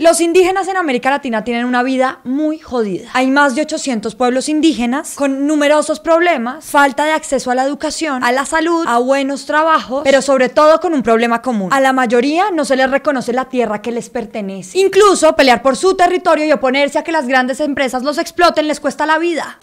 Los indígenas en América Latina tienen una vida muy jodida. Hay más de 800 pueblos indígenas con numerosos problemas, falta de acceso a la educación, a la salud, a buenos trabajos, pero sobre todo con un problema común. A la mayoría no se les reconoce la tierra que les pertenece. Incluso pelear por su territorio y oponerse a que las grandes empresas los exploten les cuesta la vida.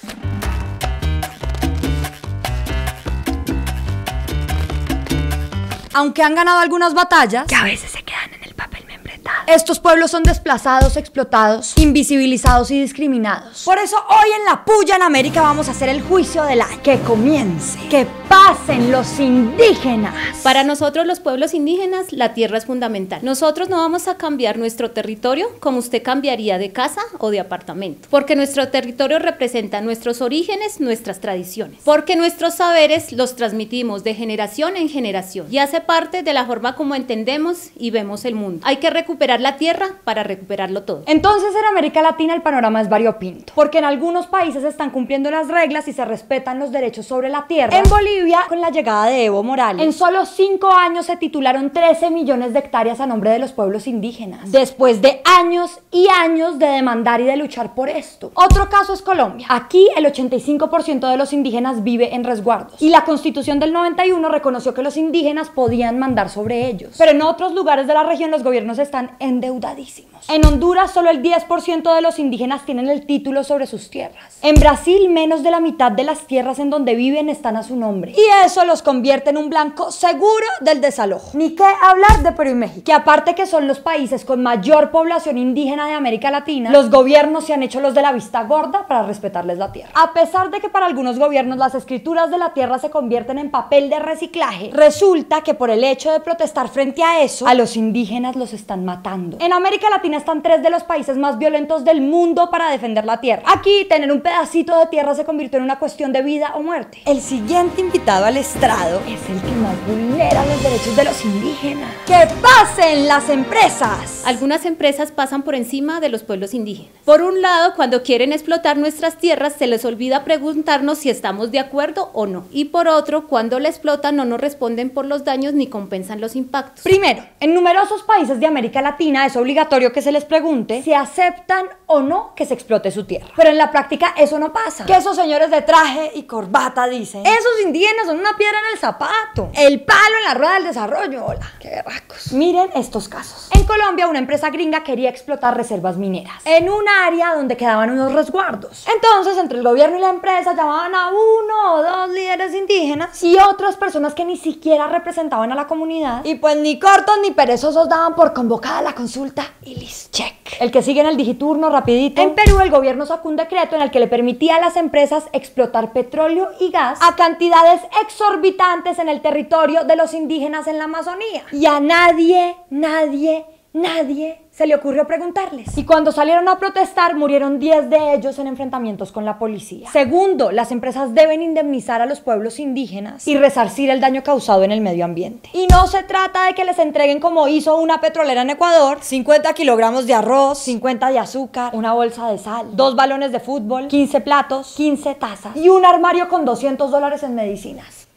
Aunque han ganado algunas batallas, que a veces se quedan en el papel membretado. Estos pueblos son desplazados, explotados, invisibilizados y discriminados. Por eso hoy en La Puya en América vamos a hacer el juicio del año. Que comience, que pasen los indígenas. Para nosotros los pueblos indígenas la tierra es fundamental. Nosotros no vamos a cambiar nuestro territorio como usted cambiaría de casa o de apartamento, porque nuestro territorio representa nuestros orígenes, nuestras tradiciones, porque nuestros saberes los transmitimos de generación en generación y hace parte de la forma como entendemos y vemos el mundo. Hay que recuperar la tierra para recuperarlo todo. Entonces en América Latina el panorama es variopinto, porque en algunos países están cumpliendo las reglas y se respetan los derechos sobre la tierra. En Bolivia, con la llegada de Evo Morales, en solo cinco años se titularon 13 millones de hectáreas a nombre de los pueblos indígenas, después de años y años de demandar y de luchar por esto. Otro caso es Colombia. Aquí el 85% de los indígenas vive en resguardos y la constitución del 91 reconoció que los indígenas podían mandar sobre ellos. Pero en otros lugares de la región los gobiernos están endeudadísimos. En Honduras solo el 10% de los indígenas tienen el título sobre sus tierras. En Brasil menos de la mitad de las tierras en donde viven están a su nombre. Y eso los convierte en un blanco seguro del desalojo. Ni qué hablar de Perú y México, que aparte que son los países con mayor población indígena de América Latina, los gobiernos se han hecho los de la vista gorda para respetarles la tierra. A pesar de que para algunos gobiernos las escrituras de la tierra se convierten en papel de reciclaje, resulta que por el hecho de protestar frente a eso, a los indígenas los están matando. En América Latina están tres de los países más violentos del mundo para defender la tierra. Aquí tener un pedacito de tierra se convirtió en una cuestión de vida o muerte. El siguiente invitado al estrado es el que más vulnera los derechos de los indígenas. ¡Que pasen las empresas! Algunas empresas pasan por encima de los pueblos indígenas. Por un lado, cuando quieren explotar nuestras tierras, se les olvida preguntarnos si estamos de acuerdo o no. Y por otro, cuando la explotan, no nos responden por los daños ni compensan los impactos. Primero, en numerosos países de América Latina es obligatorio que se les pregunte si aceptan o no que se explote su tierra. Pero en la práctica eso no pasa. Que esos señores de traje y corbata dicen, esos indígenas son una piedra en el zapato, el palo en la rueda del desarrollo. Hola, qué berracos. Miren estos casos. En Colombia una empresa gringa quería explotar reservas mineras en un área donde quedaban unos resguardos. Entonces entre el gobierno y la empresa llamaban a uno o dos líderes indígenas y otras personas que ni siquiera representaban a la comunidad. Y pues ni cortos ni perezosos daban por convocada la consulta y listo. Check. El que sigue en el digiturno rapidito. En Perú el gobierno sacó un decreto en el que le permitía a las empresas explotar petróleo y gas a cantidades exorbitantes en el territorio de los indígenas en la Amazonía. Y a nadie, nadie, nadie se le ocurrió preguntarles. Y cuando salieron a protestar, murieron 10 de ellos en enfrentamientos con la policía. Segundo, las empresas deben indemnizar a los pueblos indígenas y resarcir el daño causado en el medio ambiente. Y no se trata de que les entreguen como hizo una petrolera en Ecuador, 50 kilogramos de arroz, 50 de azúcar, una bolsa de sal, dos balones de fútbol, 15 platos, 15 tazas y un armario con 200 dólares en medicinas.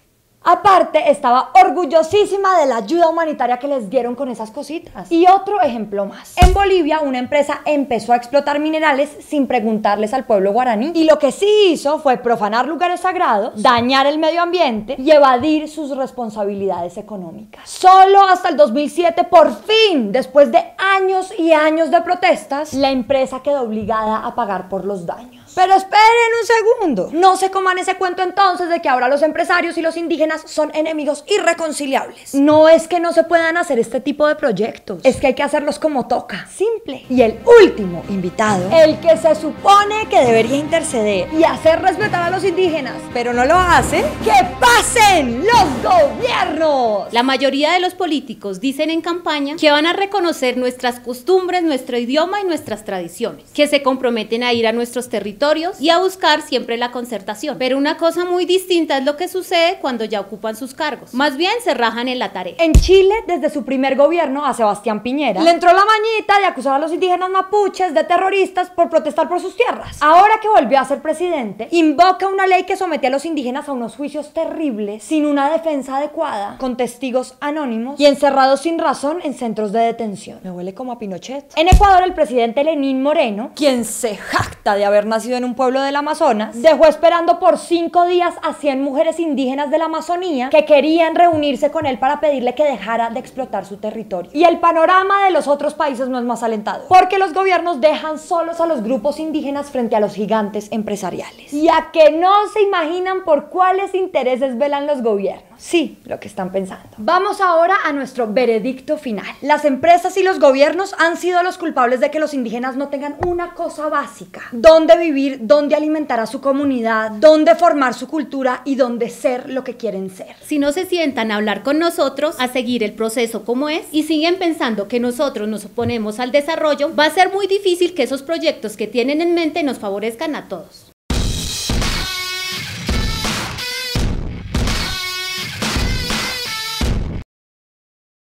Aparte, estaba orgullosísima de la ayuda humanitaria que les dieron con esas cositas. Y otro ejemplo más. En Bolivia, una empresa empezó a explotar minerales sin preguntarles al pueblo guaraní. Y lo que sí hizo fue profanar lugares sagrados, dañar el medio ambiente y evadir sus responsabilidades económicas. Solo hasta el 2007, por fin, después de años y años de protestas, la empresa quedó obligada a pagar por los daños. Pero esperen un segundo. No se coman ese cuento entonces de que ahora los empresarios y los indígenas son enemigos irreconciliables. No es que no se puedan hacer este tipo de proyectos, es que hay que hacerlos como toca. Simple. Y el último invitado, el que se supone que debería interceder y hacer respetar a los indígenas, pero no lo hace, que pasen los gobiernos. La mayoría de los políticos dicen en campaña que van a reconocer nuestras costumbres, nuestro idioma y nuestras tradiciones, que se comprometen a ir a nuestros territorios y a buscar siempre la concertación. Pero una cosa muy distinta es lo que sucede cuando ya ocupan sus cargos. Más bien se rajan en la tarea. En Chile, desde su primer gobierno, a Sebastián Piñera, le entró la mañita de acusar a los indígenas mapuches de terroristas por protestar por sus tierras. Ahora que volvió a ser presidente, invoca una ley que sometía a los indígenas a unos juicios terribles, sin una defensa adecuada, con testigos anónimos y encerrados sin razón en centros de detención. Me huele como a Pinochet. En Ecuador, el presidente Lenín Moreno, quien se jacta de haber nacido en un pueblo del Amazonas, dejó esperando por cinco días a 100 mujeres indígenas de la Amazonía que querían reunirse con él para pedirle que dejara de explotar su territorio. Y el panorama de los otros países no es más alentado, porque los gobiernos dejan solos a los grupos indígenas frente a los gigantes empresariales. Y a que no se imaginan por cuáles intereses velan los gobiernos. Sí, lo que están pensando. Vamos ahora a nuestro veredicto final. Las empresas y los gobiernos han sido los culpables de que los indígenas no tengan una cosa básica. Dónde vivir, dónde alimentar a su comunidad, dónde formar su cultura y dónde ser lo que quieren ser. Si no se sientan a hablar con nosotros, a seguir el proceso como es y siguen pensando que nosotros nos oponemos al desarrollo, va a ser muy difícil que esos proyectos que tienen en mente nos favorezcan a todos.